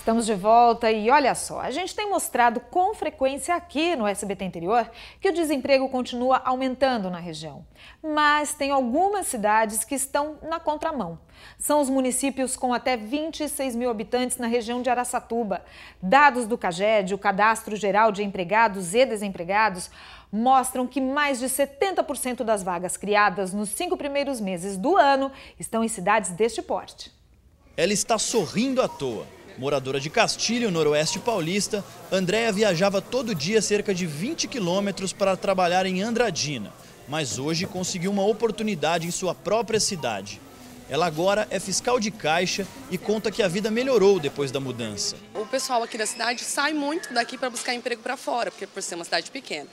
Estamos de volta e olha só, a gente tem mostrado com frequência aqui no SBT Interior que o desemprego continua aumentando na região. Mas tem algumas cidades que estão na contramão. São os municípios com até 26 mil habitantes na região de Araçatuba. Dados do CAGED, o Cadastro Geral de Empregados e Desempregados, mostram que mais de 70% das vagas criadas nos cinco primeiros meses do ano estão em cidades deste porte. Ela está sorrindo à toa Moradora de Castilho, noroeste paulista, Andréia viajava todo dia cerca de 20 quilômetros para trabalhar em Andradina, mas hoje conseguiu uma oportunidade em sua própria cidade. Ela agora é fiscal de caixa e conta que a vida melhorou depois da mudança. O pessoal aqui da cidade sai muito daqui para buscar emprego para fora, porque por ser uma cidade pequena.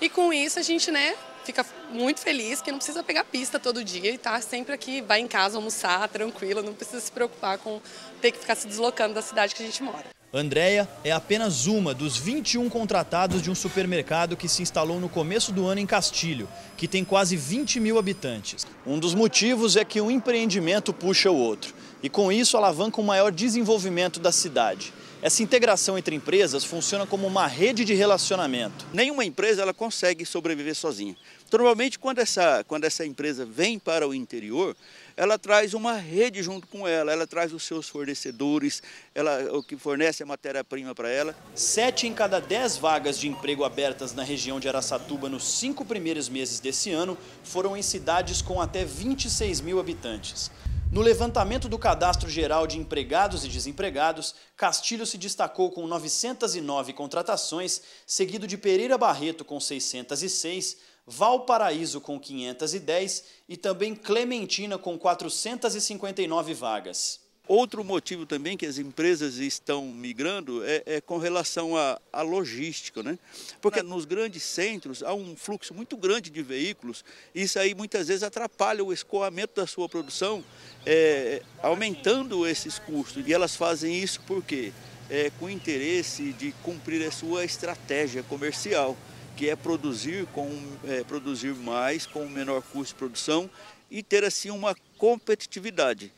E com isso a gente, né, fica muito feliz que não precisa pegar pista todo dia e tá sempre aqui, vai em casa almoçar tranquila, não precisa se preocupar com ter que ficar se deslocando da cidade que a gente mora. Andréia é apenas uma dos 21 contratados de um supermercado que se instalou no começo do ano em Castilho, que tem quase 20 mil habitantes. Um dos motivos é que um empreendimento puxa o outro e com isso alavanca um maior desenvolvimento da cidade. Essa integração entre empresas funciona como uma rede de relacionamento. Nenhuma empresa ela consegue sobreviver sozinha. Normalmente, quando essa, quando essa empresa vem para o interior, ela traz uma rede junto com ela, ela traz os seus fornecedores, ela, o que fornece a matéria-prima para ela. Sete em cada dez vagas de emprego abertas na região de Araçatuba nos cinco primeiros meses desse ano foram em cidades com até 26 mil habitantes. No levantamento do Cadastro Geral de Empregados e Desempregados, Castilho se destacou com 909 contratações, seguido de Pereira Barreto com 606, Valparaíso com 510 e também Clementina com 459 vagas. Outro motivo também que as empresas estão migrando é, é com relação à, logística, né? Porque nos grandes centros há um fluxo muito grande de veículos e isso aí muitas vezes atrapalha o escoamento da sua produção, é, aumentando esses custos. E elas fazem isso porque é, com interesse de cumprir a sua estratégia comercial, que é produzir, com, é, produzir mais com menor custo de produção e ter assim uma competitividade.